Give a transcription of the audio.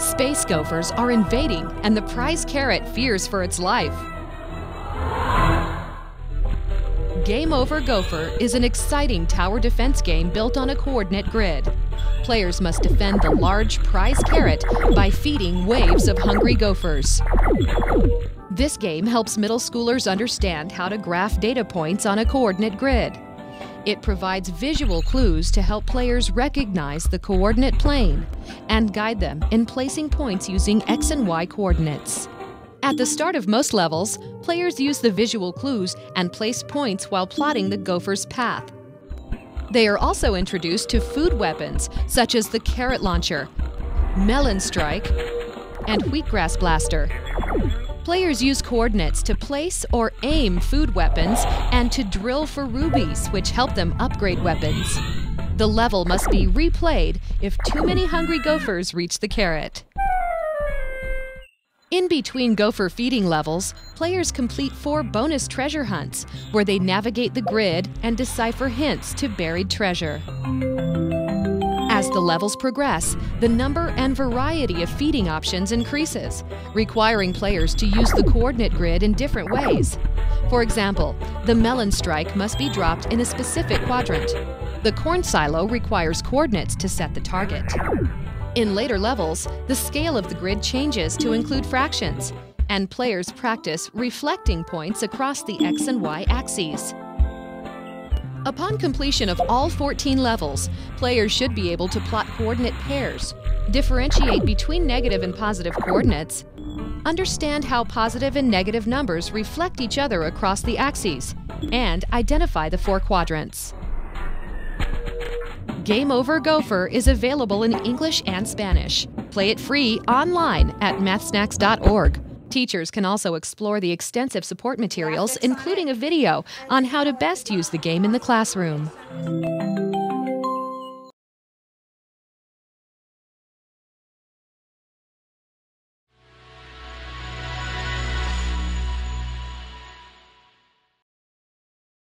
Space gophers are invading, and the prize carrot fears for its life. Game Over Gopher is an exciting tower defense game built on a coordinate grid. Players must defend the large prize carrot by feeding waves of hungry gophers. This game helps middle schoolers understand how to graph data points on a coordinate grid. It provides visual clues to help players recognize the coordinate plane and guide them in placing points using X and Y coordinates. At the start of most levels, players use the visual clues and place points while plotting the gopher's path. They are also introduced to food weapons such as the carrot launcher, melon strike, and wheatgrass blaster. Players use coordinates to place or aim food weapons and to drill for rubies, which help them upgrade weapons. The level must be replayed if too many hungry gophers reach the carrot. In between gopher feeding levels, players complete four bonus treasure hunts where they navigate the grid and decipher hints to buried treasure. As the levels progress, the number and variety of feeding options increases, requiring players to use the coordinate grid in different ways. For example, the melon strike must be dropped in a specific quadrant. The corn silo requires coordinates to set the target. In later levels, the scale of the grid changes to include fractions, and players practice reflecting points across the x and y axes. Upon completion of all 14 levels, players should be able to plot coordinate pairs, differentiate between negative and positive coordinates, understand how positive and negative numbers reflect each other across the axes, and identify the four quadrants. Game Over Gopher is available in English and Spanish. Play it free online at mathsnacks.org. Teachers can also explore the extensive support materials, including a video on how to best use the game in the classroom.